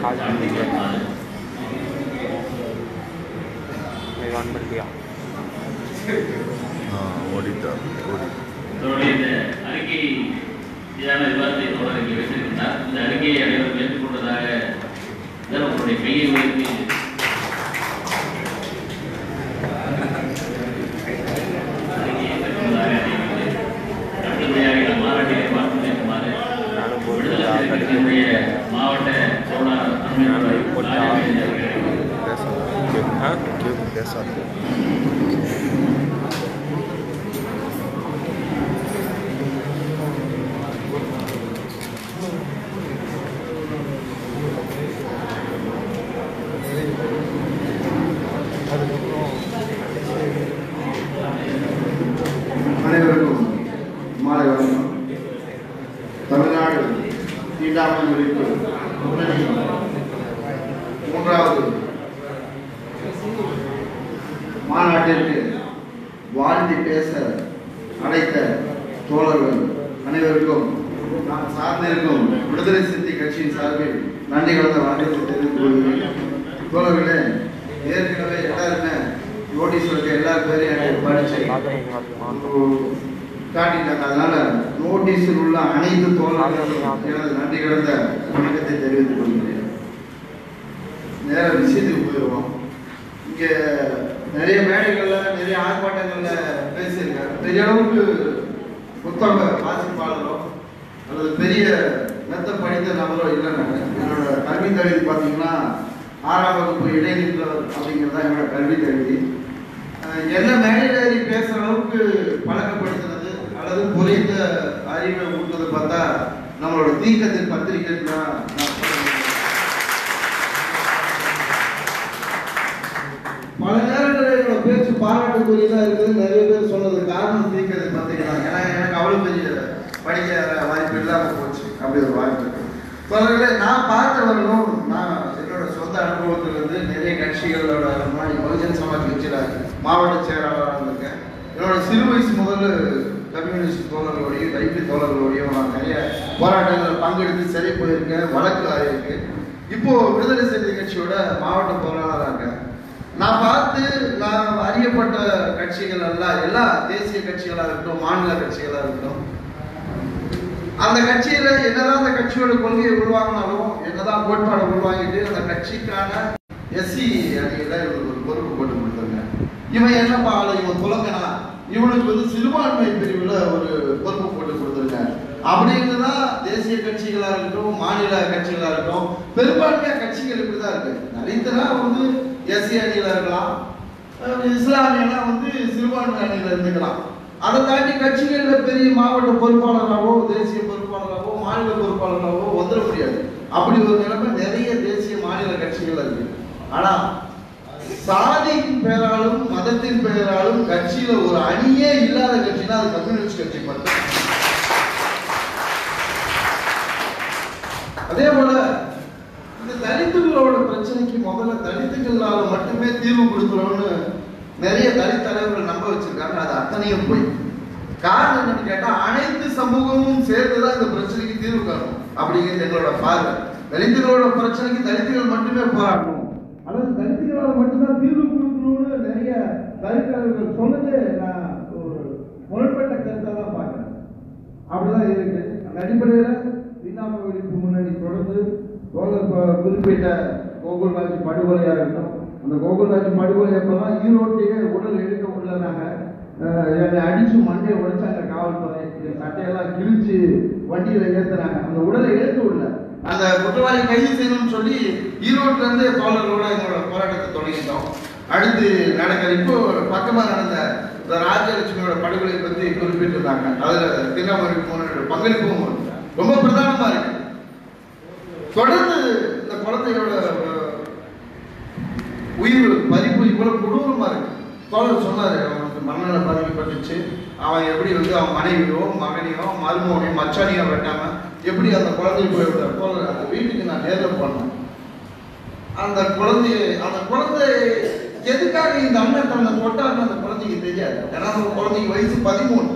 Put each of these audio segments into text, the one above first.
Call on பண்ணியா ஓடிட்டார் ஓடி அறிக்கை இதான விவாதத்தை தொடர் இங்கே வைத்திருக்கிறார் இந்த அறிக்கையை அனைவரும் ஏற்றுக்கொண்டதாக உங்களுடைய கையை உயர்த்தி பேசாது அனைவருக்கும் நாட்டிற்கு வாழ்த்தி பேச அழைத்த தோழர்கள் அனைவருக்கும் நான் சார்ந்திருக்கும் விடுதலை சிறுத்தை கட்சியின் சார்பில் நன்றி கலந்த வணக்கத்தை தெரிவித்துக் கொள்கிறேன். தோழர்களே ஏற்கனவே எல்லாருமே நோட்டீஸ் இருக்க எல்லா பேரையும் எனக்கு படிச்சு காட்டிட்டாங்க. அதனால நோட்டீஸில் உள்ள அனைத்து தோழர்களும் எனது நன்றி கலந்த வணக்கத்தை தெரிவித்துக் கொள்கிறேன். நேர விஷயத்துக்கு போயிடுவோம். இங்கே நிறைய மேடைகளில் நிறைய ஆர்ப்பாட்டங்களில் பேசியிருக்காரு. பெரிய அளவுக்கு புத்தக வாசிப்பாளரோ அல்லது பெரிய மெத்த படித்த நபரோ இல்லைன்னாங்க என்னோட கல்வி தகுதி பார்த்தீங்கன்னா ஆறாம் வகுப்பு இடைநின்றவர் அப்படிங்கிறது தான் என்னோட கல்வி தகுதி. என்ன மேடையில் ஏறி பேசுற அளவுக்கு பழக்கப்படுத்துறது அல்லது குறைந்த அறிவை ஊட்டுறது பார்த்தா நம்மளோட தீக்கத்தின் பத்திரிகை தான் நான் சொல்லுவேன். பல நேரங்களில் என்னோட பேச்சு பாராட்டுக்குரியதா இருக்குது நிறைய பேர் சொன்னது காரணம் தீக்கிறது பார்த்தீங்கன்னா ஏன்னா எனக்கு அவ்வளோ பெரிய படிக்க வாய்ப்பு இல்லாமல் போச்சு. அப்படி ஒரு வாய்ப்பு இருக்கு. நான் பார்த்தவர்களும் நான் என்னோட சொந்த அனுபவத்திலிருந்து நிறைய கட்சிகளோட முன்னாடி பகுஜன் சமாஜ் கட்சியில மாவட்ட செயலாளராக இருந்திருக்கேன். என்னோட சிறு வயசு முதல்ல கம்யூனிஸ்ட் தோழர்களோடையும் ரைட்டு தோழர்களோடையும் நான் நிறைய போராட்டங்களில் பங்கெடுத்து சிறை போயிருக்கேன் வழக்கு ஆகியிருக்கு இப்போது விடுதலை சிறுத்தை கட்சியோட மாவட்ட பொருளாளராக இருக்கேன் நான் பார்த்து நான் அறியப்பட்ட கட்சிகள் எல்லாம் எல்லா தேசிய கட்சிகளா இருக்கட்டும் மாநில கட்சிகளா இருக்கட்டும் அந்த கட்சியில என்னதான் அந்த கட்சியோட கொள்கையை உருவாங்கினாலும் என்னதான் கோட்பாடை உருவாங்கிட்டு அந்த கட்சிக்கான எஸ்சி அணியில இவருக்கு ஒரு பொறுப்பு போட்டு கொடுத்தாங்க இவன் என்னப்பா ஆளு இவன் துலங்கனா இவனுக்கு வந்து சிறுபான்மை பிரிவுல ஒரு பொறுப்பு போட்டு கொடுத்துருங்க அப்படின்னு தான் தேசிய கட்சிகளா இருக்கட்டும் மாநில கட்சிகளா இருக்கட்டும் பெரும்பான்மையா கட்சிகள் இப்படிதான் இருக்கு. நரேந்திரா வந்து எஸ்சி அணியில் இருக்கலாம். அஹ் இஸ்லாமியனா வந்து சிறுபான்மை அணியில் இருந்துக்கலாம். அதை தாண்டி கட்சிகளில் பெரிய மாவட்ட பொறுப்பாளராகவோ தேசிய பொறுப்பாளராகவோ மாநில பொறுப்பாளராகவோ வந்துட முடியாது. அப்படி ஒரு நிலைமை நிறைய தேசிய மாநில கட்சிகள் இருக்கு. ஆனா சாதியின் பெயராலும் மதத்தின் பெயராலும் கட்சியில ஒரு அணியே இல்லாத கட்சினா அது கம்யூனிஸ்ட் கட்சி மட்டும். அதே போல பிரச்சனைக்கு முதல்ல தலித்துகளால மட்டுமே தீர்வு கொடுக்கணும்னு நிறைய தலித் தலைவர்கள் நம்ப வச்சிருக்காங்க. அது அத்தனையும் போய். காரணம் என்னன்னு கேட்டா அனைத்து சமூகமும் சேர்ந்துதான் இந்த பிரச்சனைக்கு தீர்வு காணும். அப்படிங்கிறது எங்களோட பார்வை. தலித்துகளோட பிரச்சனைக்கு தலித்துகள் மட்டுமே போராடணும். அதாவது தலித்துகளால் மட்டும்தான் தீர்வு கொடுக்கணும்னு நிறைய தலித் தலைவர்கள் சொன்னது நான் ஒரு முரண்பட்ட கருத்தை தான் பார்க்குறேன். அப்படிதான் இருக்கு. அந்த அடிப்படையில் தீண்டாமை ஒழிப்பு முன்னாடி தொடர்ந்து குறிப்பிட்ட கோகுல்ராஜ் படுகொலையா இருக்கட்டும். அந்த கோகுல்ராஜ் படுகொலை அப்பெல்லாம் ஈரோட்டையே உடல் எடுக்க உள்ளனாங்க என்னை அடித்து மண்டையை உடைச்சாங்க காவல்துறை. என் சட்டையெல்லாம் கிழிச்சு வண்டியில ஏத்துனாங்க. அந்த உடலை எடுக்க விடல. அந்த குற்றவாளி கைது செய்யணும்னு சொல்லி ஈரோட்டிலேருந்து இருந்து தோழர்களோட எங்களோட போராட்டத்தை தொடங்கிட்டோம். அடுத்து நடக்கிற இப்போ பக்கமா நடந்த இந்த ராஜலட்சுமியோட படுகொலை பத்தி குறிப்பிட்டிருந்தாங்க. அதில் தினமரி பங்களிப்பும் ரொம்ப பிரதானமாக இருக்கு. தொடர்ந்து இந்த குழந்தையோட உயிர் பதிப்பு இவ்வளவு கொடூரமா இருக்கு. தோழர் சொன்னாரு அவனுக்கு மண்ணல பாதிக்கப்பட்டுச்சு அவன் எப்படி வந்து அவன் மனைவியோ மகனையோ மருமகனையோ மச்சானியோ வெட்டாம எப்படி அந்த குழந்தைய போய் விட்டார்? தோழர் அந்த வீட்டுக்கு நான் நேரில் போனேன். அந்த குழந்தைய அந்த குழந்தை எதுக்காக இந்த அண்ணன் தன்னை கொட்டாருன்னு அந்த குழந்தைக்கு தெரியாது. ஏன்னா அந்த குழந்தைக்கு வயசு பதிமூணு.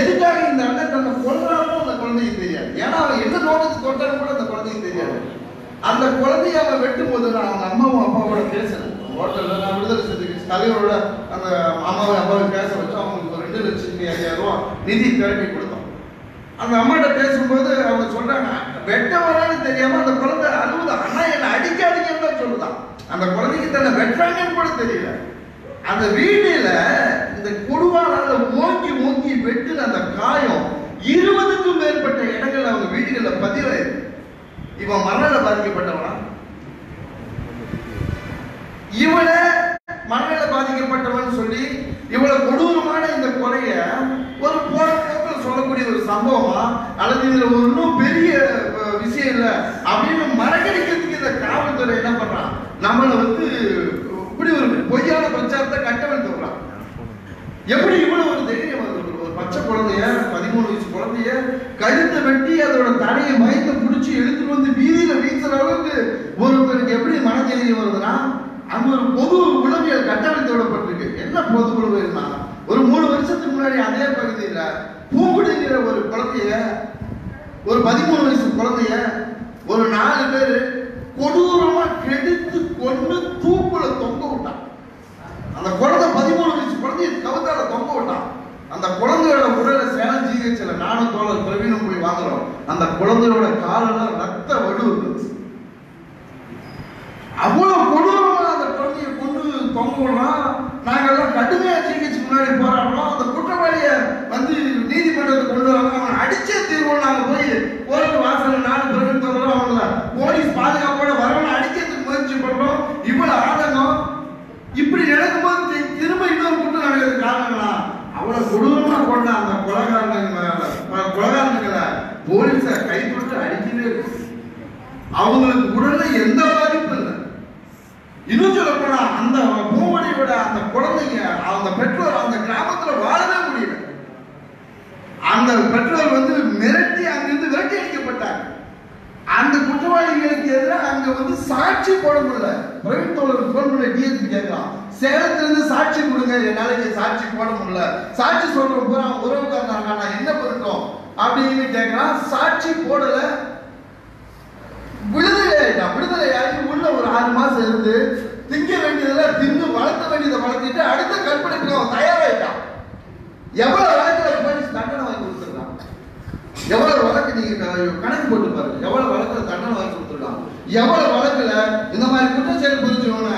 எதுக்காக இந்த அண்ணன் தன்னை கொள்றான் அந்த குழந்தைக்கு தெரியாது ஏன்னா அவன் என்ன நோக்கத்துக்கு தொட்டான்னு கூட அந்த குழந்தைக்கு தெரியாது அந்த குழந்தைய அவன் வெட்டும் போது நான் அவங்க அம்மாவும் அப்பாவோட பேசினேன். ஹோட்டல்ல நான் விடுதலை சிறுத்தைகள் தலைவரோட அந்த அம்மாவும் அப்பாவும் பேச வச்சு அவங்களுக்கு ஒரு ரெண்டு லட்சத்தி ஐயாயிரம் ரூபாய் நிதி திரட்டி கொடுத்தோம். அந்த அம்மாட்ட பேசும்போது அவங்க சொல்றாங்க வெட்ட வரான்னு தெரியாம அந்த குழந்தை அழுவுதா? அண்ணா என்ன அடிக்காதீங்கன்னு தான் சொல்லுதான் அந்த குழந்தைக்கு தன்னை வெட்டுறாங்கன்னு கூட தெரியல. அந்த வீடுல இந்த கொடுவாளால ஓங்கி ஓங்கி வெட்டுன அந்த காயம் இருபதுக்கும் மேற்பட்ட இடங்கள் அவங்க இவன் மரணல பாதிக்கப்பட்டவனா? இவனை மனநல பாதிக்கப்பட்டவன் சொல்லி இவ்வளவு கொடூரமான இந்த கொலைய ஒரு போற போக்கில் சொல்லக்கூடிய ஒரு சம்பவமா? அல்லது இதுல ஒன்றும் பெரிய விஷயம் இல்ல அப்படின்னு மறக்கடிக்கிறதுக்கு இந்த காவல்துறை என்ன பண்றான்? நம்மளை வந்து இப்படி ஒரு பொய்யான பிரச்சாரத்தை கட்டவிழ்த்து விடுறான் எப்படி இவ்வளவு ஒரு தைரியம் வருது ஒரு- ஒரு பச்சை குழந்தைய பதிமூணு வயசு குழந்தைய கழுத்தை வெட்டி அதோட தலையை மயத்தை பிடிச்சி எடுத்துட்டு வந்து வீதியில வீசுற அளவுக்கு ஒருத்தருக்கு எப்படி வருதுன்னா அங்க ஒரு பொது உளவியல் கட்டமைத்து விடப்பட்டிருக்கு என்ன பொது உளவியல்னா ஒரு மூணு வருஷத்துக்கு முன்னாடி அதே பகுதியில பூங்குடிங்கிற ஒரு குழந்தைய ஒரு பதிமூணு வயசு குழந்தைய ஒரு நாலு பேர் கொடூரமா கெடுத்து கொண்டு தூக்குல தொங்க விட்டான். அந்த குழந்தை பதிமூணு வயசு குழந்தைய கவுத்தால தொங்க விட்டான். அந்த குழந்தையோட உடலை சேலம் ஜிஹெச்ல நானும் தோழர் பிரவீனம் போய் வாங்குறோம். அந்த குழந்தையோட காலெல்லாம் ரத்த வடுவுது இருந்துச்சு அவ்வளவு கொடூரமா அந்த குழந்தைய கொண்டு தொங்க விடலாம் நாங்கெல்லாம் கடுமையா ஜிஹெச் முன்னாடி போராடுறோம் அந்த குற்றவாளிய வந்து நீதிமன்றத்துக்கு கொண்டு வராங்க அவன் அடிச்சே தீர்வோம் நாங்க போய் கோர்ட்டு வாசல் நாலு பிறகு தோழரும் அவங்கள. போலீஸ் பாதுகாப்போட வரவன் அடிக்கிறதுக்கு முயற்சி பண்றோம். இவ்வளவு ஆதங்கம். இப்படி நடக்கும்போது திரும்ப இன்னொரு குற்றம் நடக்கிறது காரணங்களா? அவ்வளவு கொடூரமா கொண்ட அந்த கொலகாரங்க கொலகாரங்களை போலீஸ கைப்பற்று அடிக்கவே இருக்கு. அவங்களுக்கு உடனே எந்த பாதிப்பும் இல்லை. இன்னும் சொல்லப்போனா அந்த பூமணியோட அந்த குழந்தைங்க அந்த பெற்றோர் அந்த கிராமத்துல வாழவே முடியல. அந்த பெற்றோர் வந்து மிரட்டி அங்கிருந்து விரட்டி அடிக்கப்பட்டாங்க. அந்த குற்றவாளிகளுக்கு எதிராக அங்க வந்து சாட்சி போட முடியல. பிரவீன் தோழர் போன் பண்ணி டிஎஸ்பி கேட்கலாம் சேலத்துல இருந்து சாட்சி கொடுங்க என்னால இங்க சாட்சி போட முடியல. சாட்சி சொல்ற பூரா உறவுக்காரனா நான் என்ன பண்ணட்டும் அப்படின்னு கேட்கலாம் சாட்சி போடல. விடுதலை ஆயிட்டான். விடுதலை ஆகி உள்ள ஒரு ஆறு மாசம் இருந்து வேண்டியதெல்லாம் தின்னு வளர்த்த வேண்டியதை வளர்த்திட்டு அடுத்த கற்பனைக்கு அவன் தயாராயிட்டான். எவ்வளவு வழக்குல போலீஸ் தண்டனை வாங்கி கொடுத்துருக்கான்? எவ்வளவு வழக்கு நீங்க கணக்கு போட்டு பாருங்க எவ்வளவு வழக்குல தண்டனை வாங்கி கொடுத்துருக்கான்? எவ்வளவு வழக்குல இந்த மாதிரி குற்றச்செயல் புரிஞ்சவன